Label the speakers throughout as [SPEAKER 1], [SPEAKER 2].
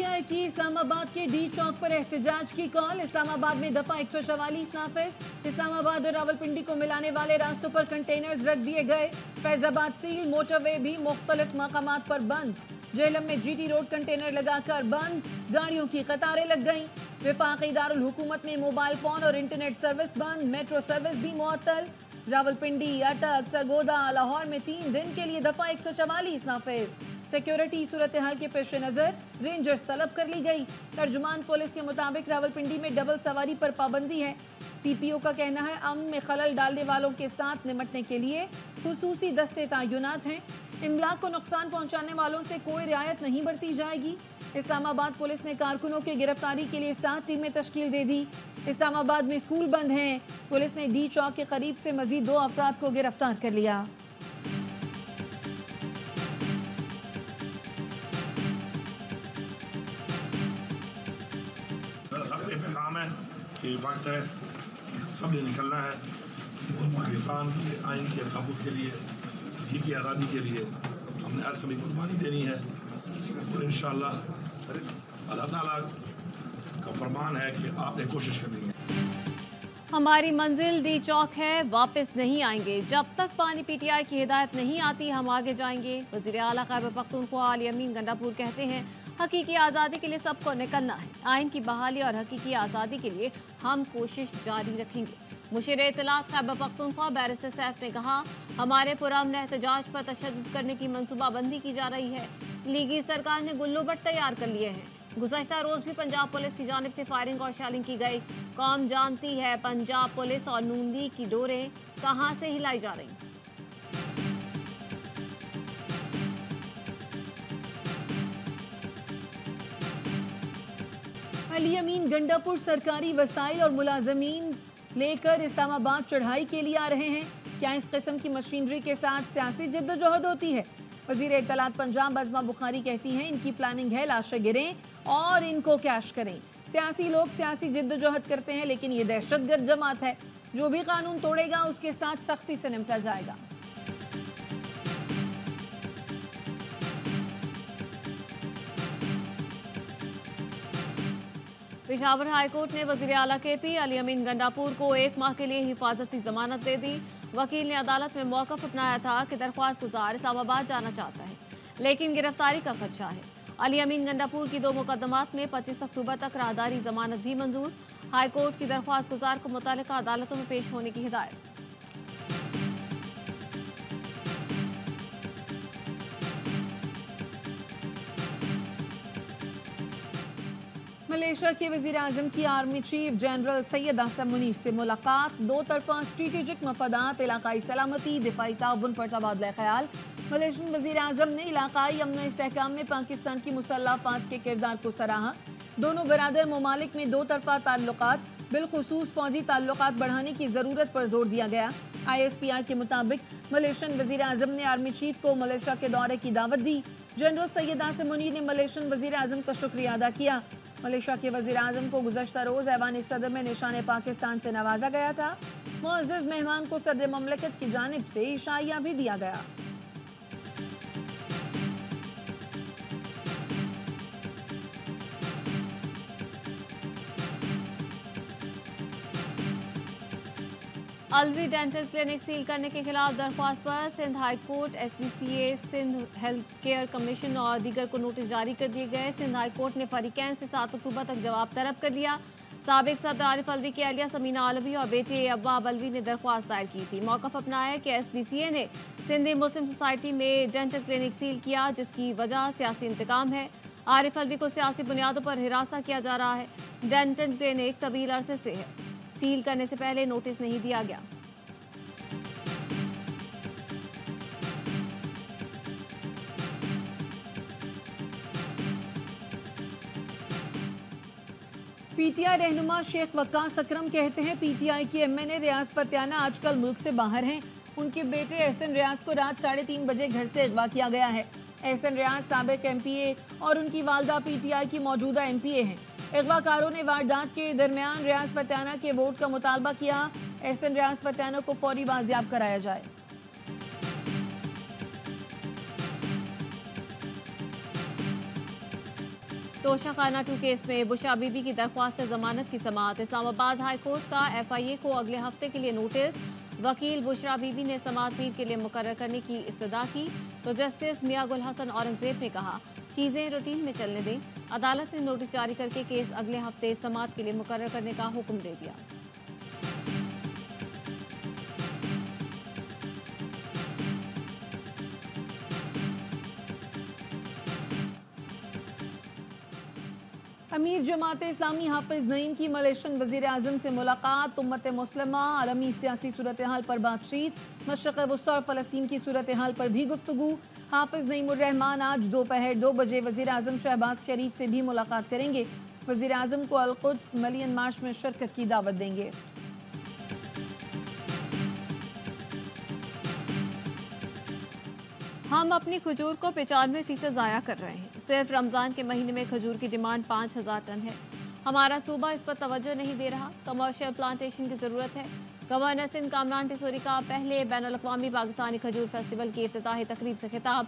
[SPEAKER 1] PTI की इस्लामाबाद के D चौक पर एहतजाज की कॉल। इस्लामाबाद में दफ़ा एक सौ चवालीस नाफिज इस्लामाबाद और रावलपिंडी को मिलाने वाले रास्तों पर कंटेनर्स रख दिए गए। फैजाबाद सील, मोटरवे भी मुख्तलिफ़ मकाम पर बंद। जेलम में जीटी रोड कंटेनर लगाकर बंद। गाड़ियों की कतारें लग गईं। विफाकी दारुल हुकूमत में मोबाइल फ़ोन और इंटरनेट सर्विस बंद। मेट्रो सर्विस भी मुअत्तल। रावलपिंडी, अटक, सरगोदा, लाहौर में तीन दिन के लिए दफ़ा एक सौ चवालीस नाफिज सिक्योरिटी सूरत हाल के पेश नज़र, रेंजर्स तलब कर ली गई। तर्जुमान पुलिस के मुताबिक रावलपिंडी में डबल सवारी पर पाबंदी है। सीपीओ का कहना है, अमन में खलल डालने वालों के साथ निमटने के लिए खसूसी दस्ते तयनत हैं। इमलाक को नुकसान पहुँचाने वालों से कोई रियायत नहीं बरती जाएगी। इस्लामाबाद पुलिस ने कारकुनों की गिरफ्तारी के लिए सात टीमें तश्कील दे दी। इस्लामाबाद में स्कूल बंद हैं। पुलिस ने डी चौक के करीब से मजीद दो अफराद को गिरफ़्तार कर लिया।
[SPEAKER 2] कि वक्त है। सबने निकलना है। और पाकिस्तान के आइन के तहफ़ के लिए हकीकी आज़ादी के लिए। हमने हर सभी कुर्बानी देनी है। और इन अल्लाह का फरमान है कि आपने कोशिश करनी है।
[SPEAKER 3] हमारी मंजिल डी चौक है, वापस नहीं आएँगे। जब तक पानी पीटीआई की हिदायत नहीं आती, हम आगे जाएँगे। वज़ीर अला खैबर पख्तूनख्वा अली अमीन गंडापुर कहते हैं हकीकी आज़ादी के लिए सबको निकलना है। आइन की बहाली और हकीकी आज़ादी के लिए हम कोशिश जारी रखेंगे। मुशीर इतलात खैबर पख्तूनख्वा बैरिस सैफ ने कहा, हमारे पुरमन एहतजाज पर तशद करने की मनसूबाबंदी की जा रही है। लीगी सरकार ने गुल्लू बट तैयार कर लिए हैं। गुजशत रोज भी पंजाब पुलिस की जानब से फायरिंग और शैलिंग की गई। कौम जानती है पंजाब पुलिस और नून लीग की डोरें कहाँ से हिलाई जा रही
[SPEAKER 1] अली अमीन गंडापुर सरकारी वसाइल और मुलाजमीन लेकर इस्लामाबाद चढ़ाई के लिए आ रहे हैं। क्या इस किस्म की मशीनरी के साथ सियासी जद्दोजहद होती है? वज़ीर इतलात पंजाब अजमा बुखारी कहती हैं, इनकी प्लानिंग है लाशें गिरें और इनको कैश करें। सियासी लोग सियासी जद्दोजहद करते हैं, लेकिन ये दहशतगर्द जमात है। जो भी कानून तोड़ेगा, उसके साथ सख्ती से निपटा जाएगा।
[SPEAKER 3] पिशावर हाईकोर्ट ने वज़ीर अला के पी अली अमीन गंडापुर को एक माह के लिए हिफाजती जमानत दे दी। वकील ने अदालत में मौकफ अपनाया था कि दरख्वास्त गुजार इस्लामाबाद जाना चाहता है, लेकिन गिरफ्तारी का खदशा है। अली अमीन गंडापुर की दो मुकदमात में 25 अक्टूबर तक राहदारी जमानत भी मंजूर। हाईकोर्ट की दरख्वास्त गुजार को मुतल अदालतों में पेश होने की हिदायत।
[SPEAKER 1] मलेशिया के वज़ीर अजम की army chief general Syed Asim Munir से मुलाकात। दो तरफा स्ट्रेटेजिक मफादात, इलाकाई सलामती, दिफाई ताउन पर तबादला ख्याल। मलेशियन वज़ीर अजम ने इलाकाई अमन इसकाम में पाकिस्तान की मुसल्ह पाँच के किरदार को सराहा। दोनों बरदर ममालिक में दो तरफा ताल्लुक बिलखसूस फौजी ताल्लुक बढ़ाने की ज़रूरत पर ज़ोर दिया गया। आई एस पी आर के मुताबिक, मलेशियन वज़ीर अजम ने आर्मी चीफ को मलेशिया के दौरे की दावत दी। जनरल सैयद आसम मुनीर ने मलेशियन वज़ीर अजम का शुक्रिया अदा किया। मलेशिया के वज़ीर अजम को गुजशत रोज ऐवानी सदर में निशान पाकिस्तान से नवाजा गया था। मोजिज मेहमान को सदर ममलिकत की जानब से इशाइया भी दिया गया।
[SPEAKER 3] अलवी डेंटल क्लिनिक सील करने के खिलाफ दरख्वास्त पर सिंध हाई कोर्ट ए सिंध हेल्थ केयर कमीशन और दीगर को नोटिस जारी कर दिए गए। सिंध हाई कोर्ट ने फरीकैन से सात अक्टूबर तक जवाब तलब कर लिया। सबक सदर आरिफ अलवी की अलिया समीना अलवी और बेटे अब्बाब अलवी ने दरख्वास्त दायर की थी। मौकफ अपनाया कि एस बी सी ए ने सिंधी मुस्लिम सोसाइटी में डेंटल क्लिनिक सील किया, जिसकी वजह सियासी इंतकाम है। आरिफ अलवी को सियासी बुनियादों पर हिरासा किया जा रहा है। डेंटल क्लिनिक तवील अरसे से है। सील करने से पहले नोटिस नहीं दिया गया।
[SPEAKER 1] पीटीआई रहनुमा शेख वक्कास अकरम कहते हैं, पीटीआई की एमएनए रियाज पतियाना आजकल मुल्क से बाहर हैं। उनके बेटे एहसन रियाज को रात साढ़े तीन बजे घर से अगवा किया गया है। एहसन रियाज सबक एमपीए और उनकी वालदा पीटीआई की मौजूदा एमपीए हैं। अगवाकारों ने वारदात के दरमियान रियाज फतियाना के वोट का मुतालबा किया। एहसन रियाज फतियाना को फौरी बाजियाब कराया जाए।
[SPEAKER 3] तोशा खाना टू केस में बुशा बीबी की दरख्वास्त जमानत की समात इस्लामाबाद हाई कोर्ट का एफआईए को अगले हफ़्ते के लिए नोटिस। वकील बुशरा बीबी ने समाज पीर के लिए मुकर करने की इस्तदा की तो जस्टिस मियाँ गुल हसन औरंगज़ेब ने कहा, चीज़ें रूटीन में चलने दें। अदालत ने नोटिस जारी करके केस अगले हफ़्ते समाज के लिए मुकर करने का हुक्म दे दिया।
[SPEAKER 1] अमीर जमात इस्लामी हाफिज नईम की मलेशियन वज़ीर अजम से मुलाकात। उम्मत मुसलमा, आलमी सियासी सूरत हाल पर बातचीत। मशरक वस्ती और फ़लस्तीन की सूरत हाल पर भी गुफ्तु हाफिज नईमान आज दोपहर दो बजे वज़ीर अजम शहबाज शरीफ से भी मुलाकात करेंगे। वज़ीर अजम को अलकुद्स, मलियन मार्च में शिरकत की दावत देंगे।
[SPEAKER 3] हम अपनी खजूर को पचानवे फ़ीसद ज़ाया कर रहे हैं। सिर्फ़ रमज़ान के महीने में खजूर की डिमांड पाँच हज़ार टन है। हमारा सूबा इस पर तवज्जो नहीं दे रहा। कमर्शियल प्लांटेशन की ज़रूरत है। गवर्नर सिंध कामरान टिसोरी का पहले बैन अवी पाकिस्तानी खजूर फेस्टिवल की अफ्ताही तकरीब से खिताब।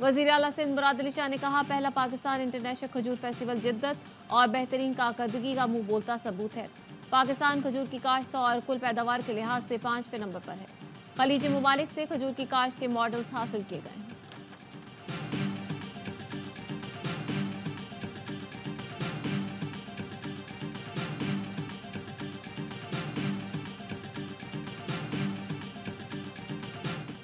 [SPEAKER 3] वज़ीर अला सिंध मुराद अली शाह ने कहा, पहला पाकिस्तान इंटरनेशनल खजूर फेस्टिवल जिद्दत और बेहतरीन कारकर्दगी का मुँह बोलता सबूत है। पाकिस्तान खजूर की काश्त और कुल पैदावार के लिहाज से पाँचवें नंबर पर है। खलीजी ममालिक से खजूर की काश्त के मॉडल्स हासिल किए गए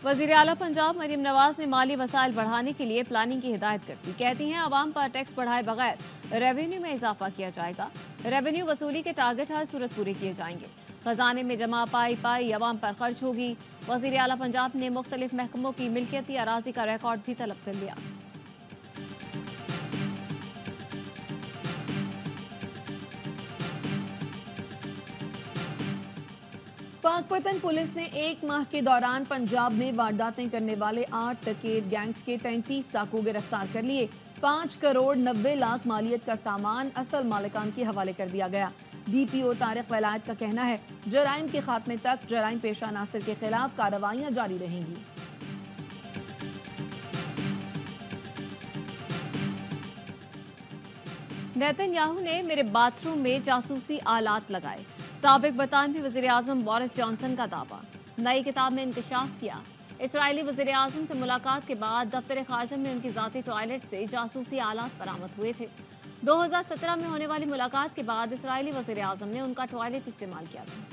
[SPEAKER 3] वज़ीर अला पंजाब मरीम नवाज़ ने माली वसाइल बढ़ाने के लिए प्लानिंग की हिदायत कर दी। कहती हैं, आवाम पर टैक्स बढ़ाए बगैर रेवेन्यू में इजाफा किया जाएगा। रेवेन्यू वसूली के टारगेट हर सूरत पूरे किए जाएँगे। खजाने में जमा पाई पाई आवाम पर खर्च होगी। वज़ीर अला पंजाब ने मुख्तलिफ़ महकमों की मिल्कियती अराजी का रिकॉर्ड भी तलब कर लिया।
[SPEAKER 1] पाकपतन पुलिस ने एक माह के दौरान पंजाब में वारदातें करने वाले आठ टकेत गैंग्स के तैंतीस डाकू गिरफ़्तार कर लिए। पाँच करोड़ नब्बे लाख मालियत का सामान असल मालिकान के हवाले कर दिया गया। डीपीओ तारिक वलायत का कहना है, जराइम के खात्मे तक जराइम पेशा नासिर के खिलाफ कार्रवाइयाँ जारी रहेंगी।
[SPEAKER 3] नेतन याहू ने मेरे बाथरूम में जासूसी आलात लगाए। सबक बरतानवी वजी अजम बोरिस जॉनसन का दावा। नई किताब में इंकशाफ किया। इसराइली वजी अजम से मुलाकात के बाद दफ्तर खारजा में उनकी ज़ाती टॉयलेट से जासूसी आलात बरामद हुए थे। 2017 में होने वाली मुलाकात के बाद इसराइली वजी अजम ने उनका टॉयलेट इस्तेमाल किया था।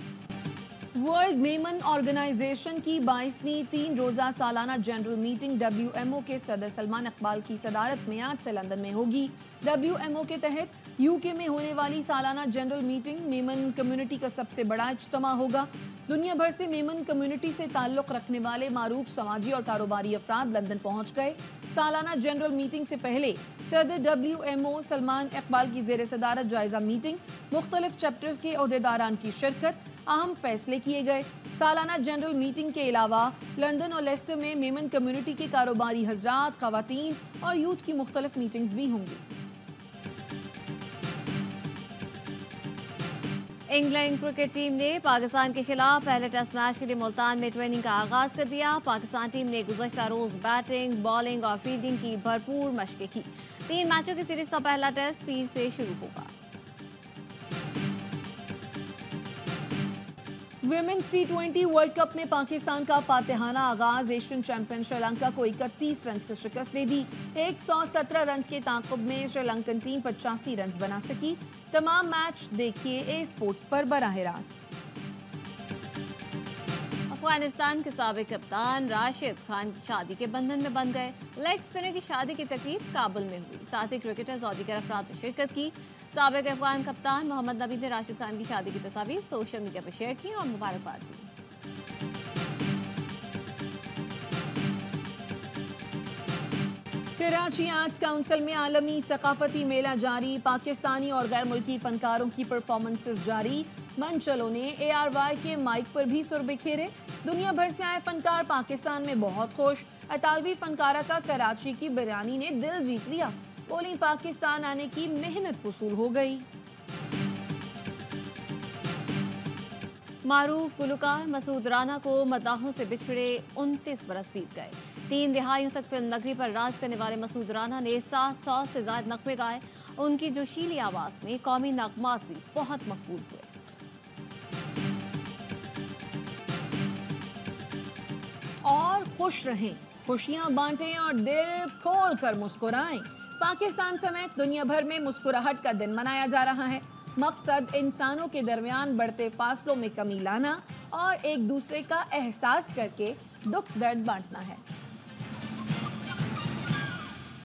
[SPEAKER 1] वर्ल्ड मेमन ऑर्गेनाइजेशन की बाईसवीं तीन रोजा सालाना जनरल मीटिंग डब्ल्यूएमओ के सदर सलमान अकबाल की सदारत में आज से लंदन में होगी। डब्ल्यूएमओ के तहत यूके में होने वाली सालाना जनरल मीटिंग मेमन कम्युनिटी का सबसे बड़ा इज्तम होगा। दुनिया भर से मेमन कम्युनिटी से ताल्लुक रखने वाले मारूफ समाजी और कारोबारी अफराद लंदन पहुँच गए। सालाना जनरल मीटिंग से पहले सदर W M O Salman Iqbal की जेर सदारत जायजा मीटिंग, मुख्तलिफ़ चैप्टर्स के अहदेदारान की शिरकत, अहम फैसले किए गए। सालाना जनरल मीटिंग के अलावा लंदन और लेस्टर में मेमन कम्युनिटी के कारोबारी हजरात खातन और यूथ की मुख्तलिफ़ मीटिंग्स भी होंगी।
[SPEAKER 3] इंग्लैंड क्रिकेट टीम ने पाकिस्तान के खिलाफ पहले टेस्ट मैच के लिए मुल्तान में ट्रेनिंग का आगाज़ कर दिया। पाकिस्तान टीम ने गुजशत रोज बैटिंग, बॉलिंग और फील्डिंग की भरपूर मशकें की। तीन मैचों की सीरीज़ का पहला टेस्ट पीर से शुरू होगा।
[SPEAKER 1] Women's T twenty world cup में पाकिस्तान का फातिहाना आगाज़, एशियन चैंपियन श्रीलंका को 31 रन से शिकस्त दे दी। 117 रन के ताकुब में श्रीलंकन टीम पचासी रन बना सकी। तमाम मैच देखिए ए स्पोर्ट्स पर बराह रास्त।
[SPEAKER 3] अफ़गानिस्तान के सबक कप्तान राशिद खान की शादी के बंधन में बन गए। लेग स्पिनर की शादी की तकरीब काबुल में हुई। साथ ही क्रिकेटर्स और दीगर अफराद ने शिरकत की। सबक अफगान कप्तान मोहम्मद नबी ने राशिद खान की शादी की तस्वीर सोशल मीडिया पर शेयर की और मुबारकबाद दी।
[SPEAKER 1] कराची आर्ट्स काउंसिल में आलमी सकाफती मेला जारी। पाकिस्तानी और गैर मुल्की फनकारों की परफॉर्मेंसेस जारी। मंचलों ने ए आर वाई के माइक पर भी सुर बिखेरे। दुनिया भर से आए फनकार पाकिस्तान में बहुत खुश। अतालवी फनकारा का कराची की बिरयानी ने दिल जीत लिया। बोली, पाकिस्तान आने की मेहनत वसूल हो गई।
[SPEAKER 3] मारूफ गुलकार मसूद राना को मदाहों से बिछड़े उनतीस बरस बीत गए। तीन दिहाइयों तक फ़िल्म नगरी पर राज करने वाले मसूद राना ने सात सौ से ज़्यादा नकमे गाए। उनकी जोशीली आवाज़ में कौमी नगमात भी बहुत मकबूल हुए।
[SPEAKER 1] और खुश रहें, खुशियाँ बांटें और दिल खोल कर मुस्कुराएँ। पाकिस्तान समेत दुनिया भर में मुस्कुराहट का दिन मनाया जा रहा है। मकसद इंसानों के दरमियान बढ़ते फासलों में कमी लाना और एक दूसरे का एहसास करके दुख दर्द बांटना है।